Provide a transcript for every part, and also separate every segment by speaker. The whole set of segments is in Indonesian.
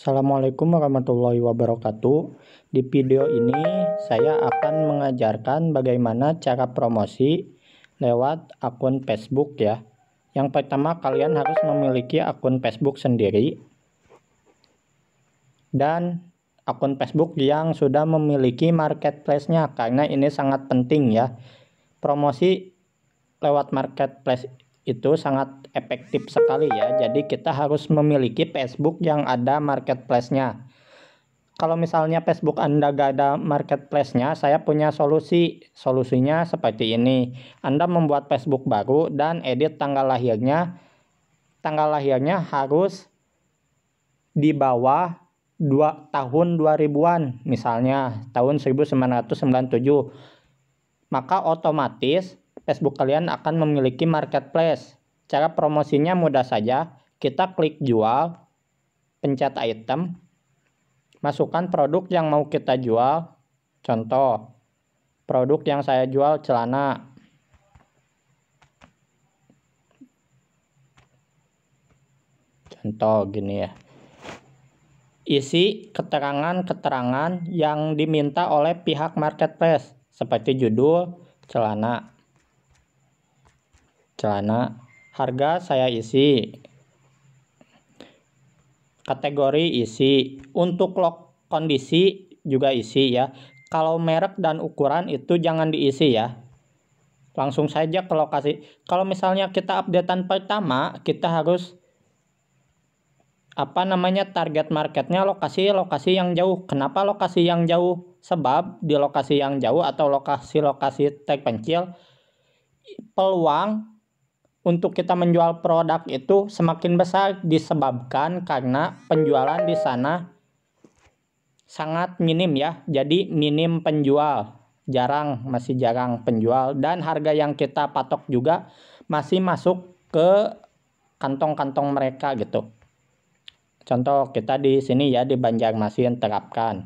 Speaker 1: Assalamualaikum warahmatullahi wabarakatuh. Di video ini saya akan mengajarkan bagaimana cara promosi lewat akun Facebook ya. Yang pertama kalian harus memiliki akun Facebook sendiri dan akun Facebook yang sudah memiliki marketplace-nya karena ini sangat penting ya. Promosi lewat marketplace itu sangat efektif sekali ya. Jadi kita harus memiliki Facebook yang ada marketplace-nya. Kalau misalnya Facebook Anda gak ada marketplace-nya, saya punya solusi. Solusinya seperti ini. Anda membuat Facebook baru dan edit tanggal lahirnya. Tanggal lahirnya harus di bawah 2 tahun 2000-an, misalnya tahun 1997. Maka otomatis Facebook kalian akan memiliki marketplace. Cara promosinya mudah saja. Kita klik jual, pencet item, masukkan produk yang mau kita jual. Contoh, produk yang saya jual celana. Contoh gini ya. Isi keterangan-keterangan yang diminta oleh pihak marketplace seperti judul, celana, celana harga saya isi. Kategori isi untuk log kondisi juga isi ya. Kalau merek dan ukuran itu jangan diisi ya. Langsung saja ke lokasi. Kalau misalnya kita updatean pertama kita harus apa namanya target marketnya lokasi-lokasi yang jauh. Kenapa lokasi yang jauh? Sebab di lokasi yang jauh atau lokasi-lokasi terpencil peluang untuk kita menjual produk itu semakin besar disebabkan karena penjualan di sana sangat minim ya. Jadi minim penjual, jarang masih jarang penjual dan harga yang kita patok juga masih masuk ke kantong-kantong mereka gitu. Contoh kita di sini ya di Banjarmasin terapkan.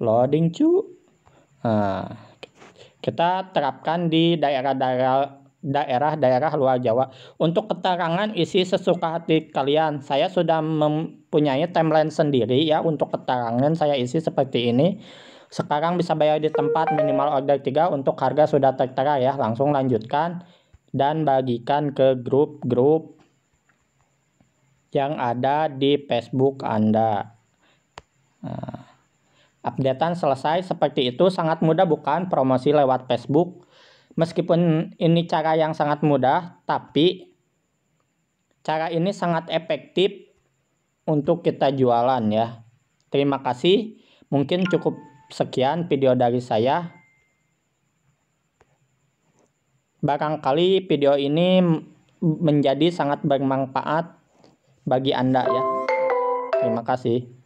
Speaker 1: Loading cu. Nah, kita terapkan di daerah-daerah daerah-daerah luar Jawa. Untuk keterangan isi sesuka hati kalian. Saya sudah mempunyai timeline sendiri ya untuk keterangan saya isi seperti ini. Sekarang bisa bayar di tempat minimal order 3 untuk harga sudah tertera ya. Langsung lanjutkan dan bagikan ke grup-grup yang ada di Facebook Anda. Updatean selesai seperti itu sangat mudah bukan promosi lewat Facebook. Meskipun ini cara yang sangat mudah, tapi cara ini sangat efektif untuk kita jualan ya. Terima kasih. Mungkin cukup sekian video dari saya. Barangkali video ini menjadi sangat bermanfaat bagi Anda ya. Terima kasih.